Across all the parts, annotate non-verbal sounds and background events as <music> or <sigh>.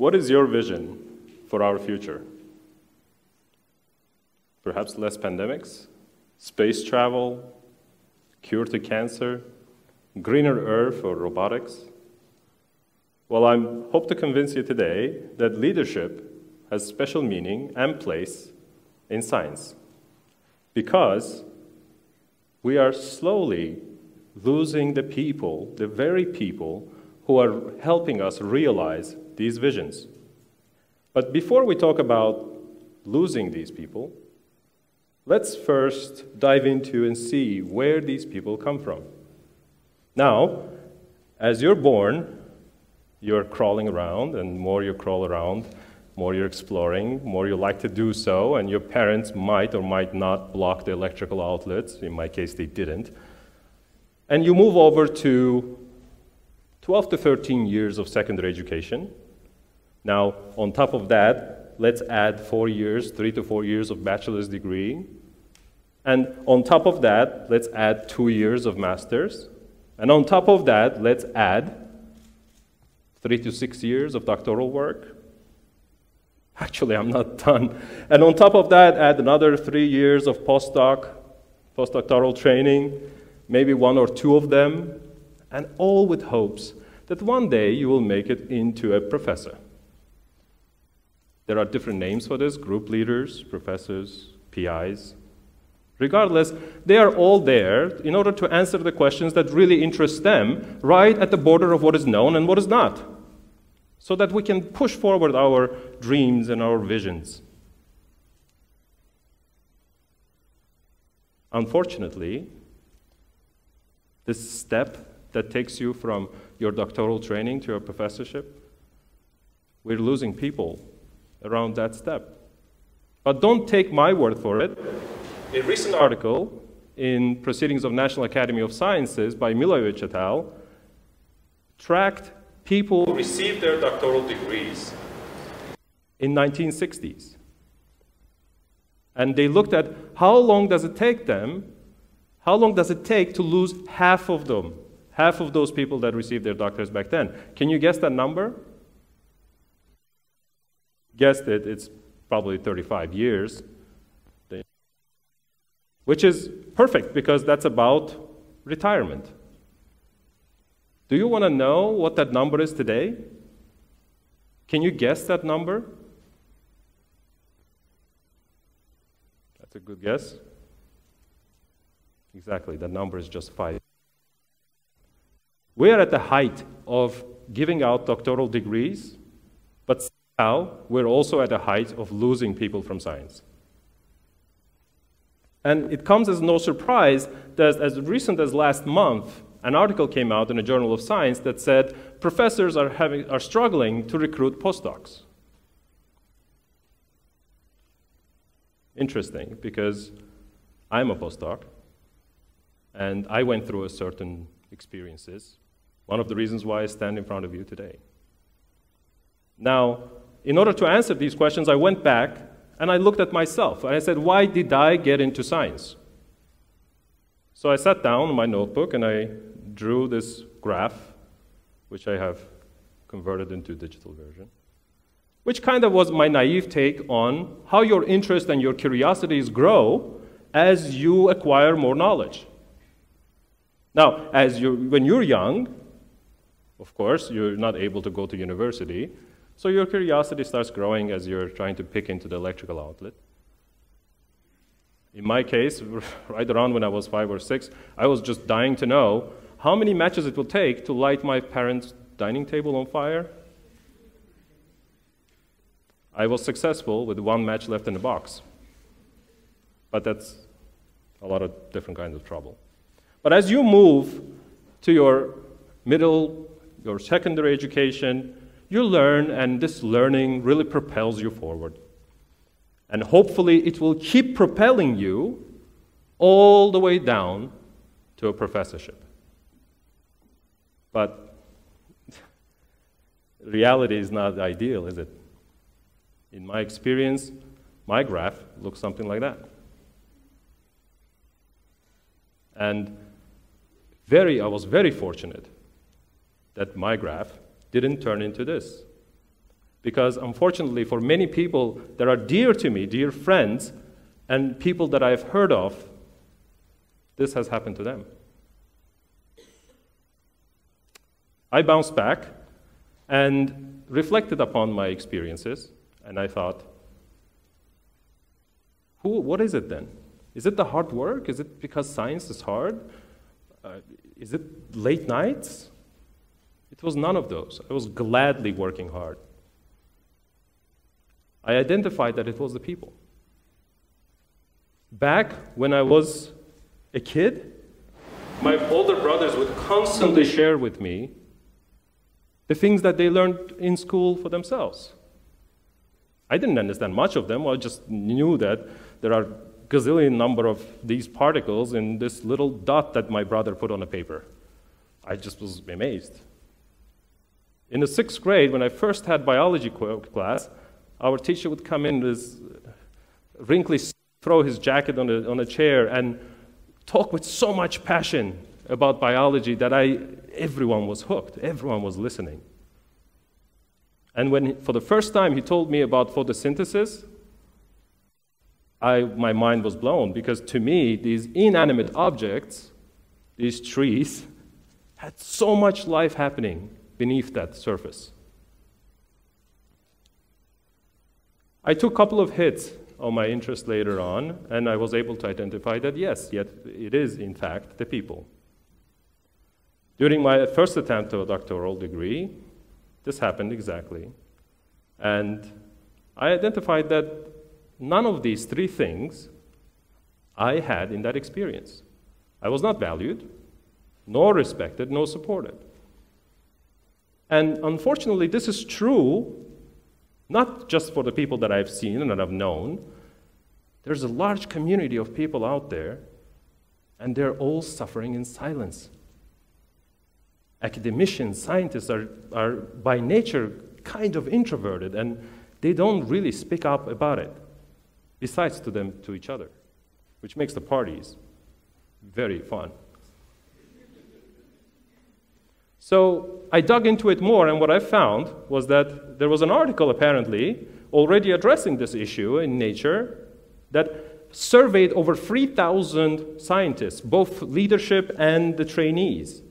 What is your vision for our future? Perhaps less pandemics, space travel, cure to cancer, greener earth, or robotics? Well, I hope to convince you today that leadership has special meaning and place in science because we are slowly losing the people, the very people who are helping us realize these visions. But before we talk about losing these people, let's first dive into and see where these people come from. Now, as you're born, you're crawling around, and more you crawl around, more you're exploring, more you like to do so, and your parents might or might not block the electrical outlets. In my case, they didn't. And you move over to 12 to 13 years of secondary education. Now, on top of that, let's add four years, three to four years of bachelor's degree. And on top of that, let's add two years of master's. And on top of that, let's add three to six years of doctoral work. Actually, I'm not done. And on top of that, add another three years of postdoc, postdoctoral training, maybe one or two of them, and all with hopes that one day you will make it into a professor. There are different names for this group leaders, professors, PIs. Regardless, they are all there in order to answer the questions that really interest them right at the border of what is known and what is not so that we can push forward our dreams and our visions. Unfortunately, this step that takes you from your doctoral training to your professorship, we're losing people around that step. But don't take my word for it. A recent article in Proceedings of National Academy of Sciences by Milojevic et al. tracked people who received their doctoral degrees in 1960s. And they looked at how long does it take them, how long does it take to lose half of them, half of those people that received their doctors back then. Can you guess that number? Guessed it, it's probably 35 years. Which is perfect because that's about retirement. Do you want to know what that number is today? Can you guess that number? That's a good guess. Exactly, that number is just five. We are at the height of giving out doctoral degrees, now we're also at the height of losing people from science. And it comes as no surprise that as recent as last month, an article came out in a journal of science that said professors are, having, are struggling to recruit postdocs. Interesting, because I'm a postdoc, and I went through a certain experiences. One of the reasons why I stand in front of you today. Now, in order to answer these questions, I went back and I looked at myself and I said, why did I get into science? So I sat down in my notebook and I drew this graph, which I have converted into digital version, which kind of was my naive take on how your interest and your curiosities grow as you acquire more knowledge. Now, as you, when you're young, of course, you're not able to go to university, so your curiosity starts growing as you're trying to pick into the electrical outlet. In my case, <laughs> right around when I was five or six, I was just dying to know how many matches it will take to light my parents' dining table on fire? I was successful with one match left in the box. But that's a lot of different kinds of trouble. But as you move to your middle, your secondary education, you learn, and this learning really propels you forward. And hopefully, it will keep propelling you all the way down to a professorship. But <laughs> reality is not ideal, is it? In my experience, my graph looks something like that. And very, I was very fortunate that my graph didn't turn into this. Because unfortunately, for many people that are dear to me, dear friends, and people that I've heard of, this has happened to them. I bounced back and reflected upon my experiences, and I thought, who, what is it then? Is it the hard work? Is it because science is hard? Uh, is it late nights? It was none of those. I was gladly working hard. I identified that it was the people. Back when I was a kid, my older brothers would constantly share with me the things that they learned in school for themselves. I didn't understand much of them, I just knew that there are gazillion number of these particles in this little dot that my brother put on a paper. I just was amazed. In the sixth grade, when I first had biology class, our teacher would come in with wrinkly, throw his jacket on a, on a chair, and talk with so much passion about biology that I, everyone was hooked. Everyone was listening. And when, for the first time, he told me about photosynthesis, I, my mind was blown because to me, these inanimate objects, these trees, had so much life happening beneath that surface. I took a couple of hits on my interest later on, and I was able to identify that yes, yet it is, in fact, the people. During my first attempt to a doctoral degree, this happened exactly. And I identified that none of these three things I had in that experience. I was not valued, nor respected, nor supported. And unfortunately, this is true not just for the people that I've seen and that I've known. There's a large community of people out there, and they're all suffering in silence. Academicians, scientists are, are by nature kind of introverted, and they don't really speak up about it besides to them to each other, which makes the parties very fun. So I dug into it more, and what I found was that there was an article apparently already addressing this issue in Nature that surveyed over 3,000 scientists, both leadership and the trainees.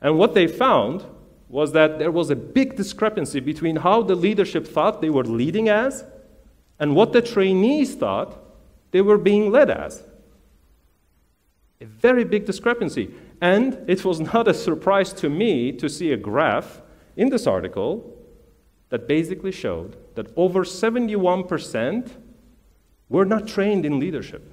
And what they found was that there was a big discrepancy between how the leadership thought they were leading as and what the trainees thought they were being led as. A very big discrepancy. And it was not a surprise to me to see a graph in this article that basically showed that over 71% were not trained in leadership.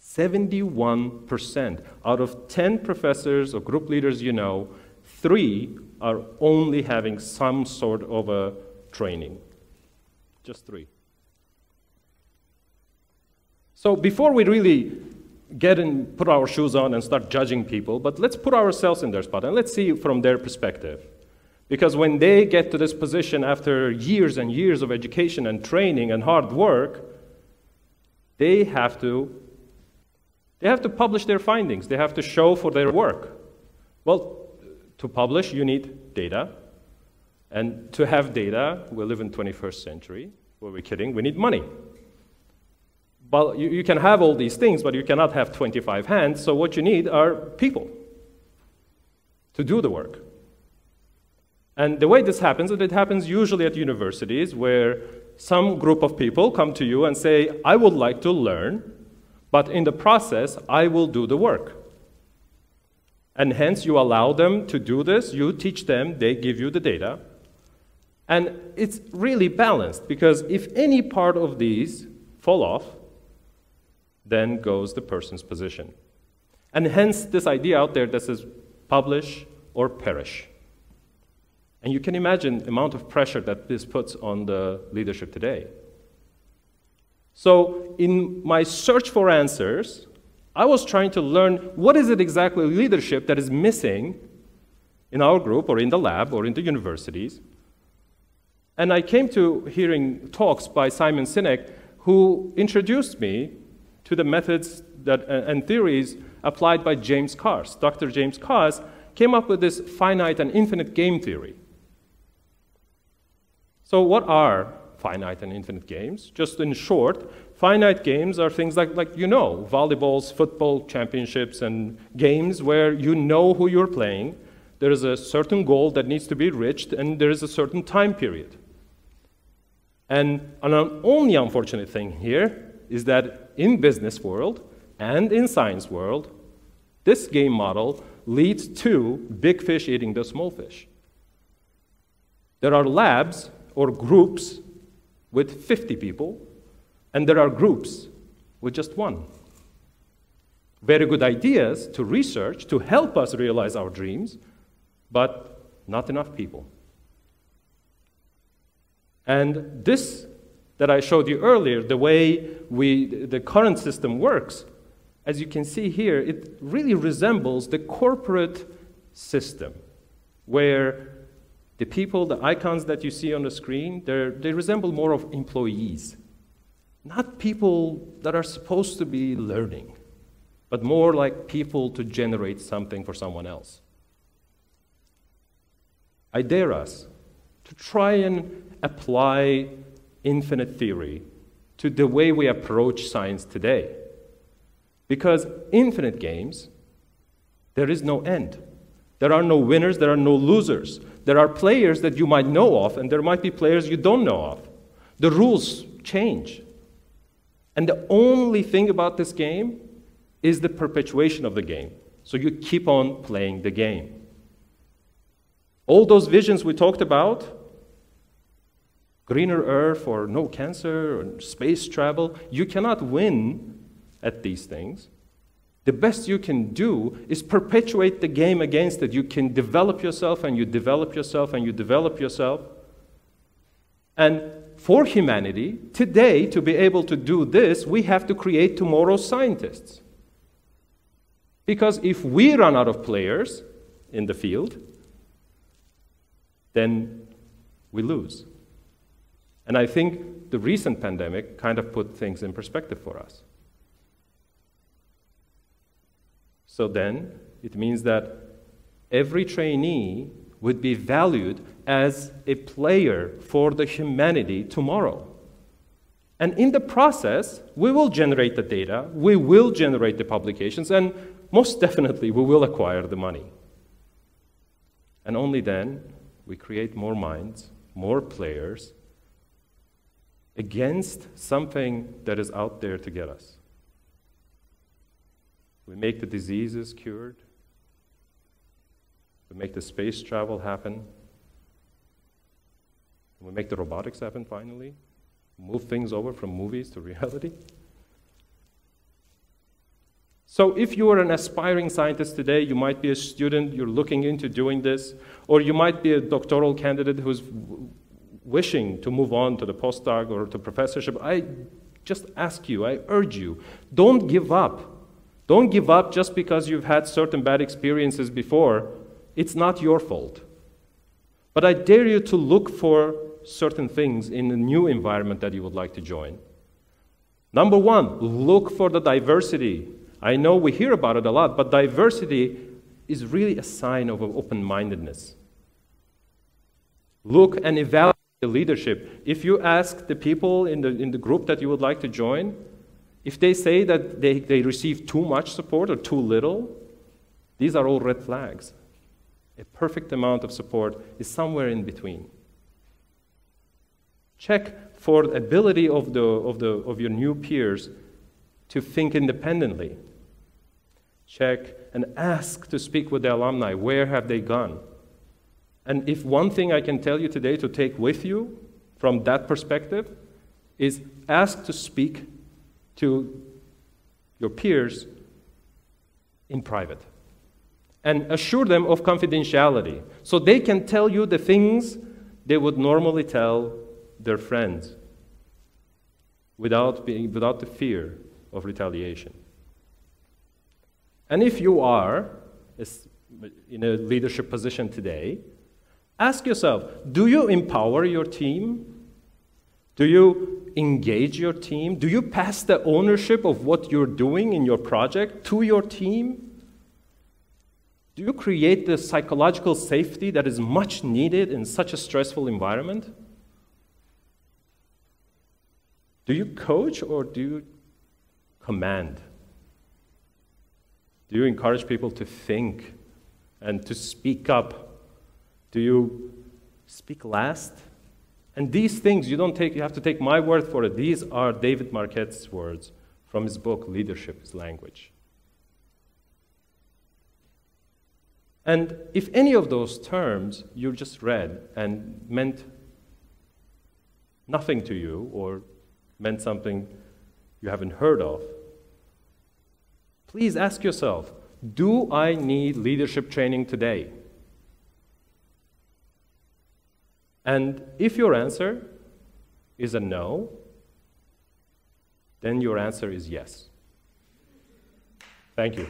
71% out of 10 professors or group leaders you know, three are only having some sort of a training. Just three. So before we really get and put our shoes on and start judging people, but let's put ourselves in their spot and let's see from their perspective. Because when they get to this position after years and years of education and training and hard work, they have to they have to publish their findings. They have to show for their work. Well, to publish, you need data. And to have data, we live in 21st century. Were we kidding? We need money. Well, you, you can have all these things, but you cannot have 25 hands. So what you need are people to do the work. And the way this happens, is it happens usually at universities where some group of people come to you and say, I would like to learn but in the process, I will do the work. And hence, you allow them to do this, you teach them, they give you the data. And it's really balanced because if any part of these fall off, then goes the person's position. And hence, this idea out there that says publish or perish. And you can imagine the amount of pressure that this puts on the leadership today. So, in my search for answers, I was trying to learn what is it exactly leadership that is missing in our group or in the lab or in the universities. And I came to hearing talks by Simon Sinek, who introduced me to the methods that, uh, and theories applied by James Carse. Dr. James Carse came up with this finite and infinite game theory. So, what are finite and infinite games? Just in short, finite games are things like, like you know, volleyballs, football championships, and games where you know who you're playing. There is a certain goal that needs to be reached, and there is a certain time period. And an only unfortunate thing here is that in business world and in science world, this game model leads to big fish eating the small fish. There are labs or groups with 50 people, and there are groups with just one. Very good ideas to research to help us realize our dreams, but not enough people. And this that I showed you earlier, the way we, the current system works, as you can see here, it really resembles the corporate system where the people, the icons that you see on the screen, they resemble more of employees, not people that are supposed to be learning, but more like people to generate something for someone else. I dare us to try and apply infinite theory to the way we approach science today. Because infinite games, there is no end. There are no winners, there are no losers. There are players that you might know of, and there might be players you don't know of. The rules change. And the only thing about this game is the perpetuation of the game. So you keep on playing the game. All those visions we talked about greener earth or no cancer or space travel. You cannot win at these things. The best you can do is perpetuate the game against it. You can develop yourself and you develop yourself and you develop yourself. And for humanity, today, to be able to do this, we have to create tomorrow's scientists. Because if we run out of players in the field, then we lose. And I think the recent pandemic kind of put things in perspective for us. So then, it means that every trainee would be valued as a player for the humanity tomorrow. And in the process, we will generate the data, we will generate the publications, and most <laughs> definitely we will acquire the money. And only then we create more minds, more players, against something that is out there to get us. We make the diseases cured. We make the space travel happen. We make the robotics happen finally. Move things over from movies to reality. So, if you are an aspiring scientist today, you might be a student, you're looking into doing this, or you might be a doctoral candidate who's wishing to move on to the postdoc or to professorship, I just ask you, I urge you, don't give up. Don't give up just because you've had certain bad experiences before. It's not your fault. But I dare you to look for certain things in the new environment that you would like to join. Number one, look for the diversity. I know we hear about it a lot, but diversity is really a sign of open mindedness. Look and evaluate the leadership. If you ask the people in the, in the group that you would like to join, if they say that they, they receive too much support or too little, these are all red flags. A perfect amount of support is somewhere in between. Check for the ability of, the, of, the, of your new peers to think independently. Check and ask to speak with the alumni. Where have they gone? And if one thing I can tell you today to take with you from that perspective is ask to speak to your peers in private and assure them of confidentiality so they can tell you the things they would normally tell their friends without, being, without the fear of retaliation. And if you are in a leadership position today, Ask yourself do you empower your team? Do you engage your team? Do you pass the ownership of what you're doing in your project to your team? Do you create the psychological safety that is much needed in such a stressful environment? Do you coach or do you command? Do you encourage people to think and to speak up? Do you speak last? And these things, you don't take, you have to take my word for it. These are David Marquet's words from his book, Leadership is Language. And if any of those terms you just read and meant nothing to you or meant something you haven't heard of, please ask yourself do I need leadership training today? And if your answer is a no, then your answer is yes. Thank you.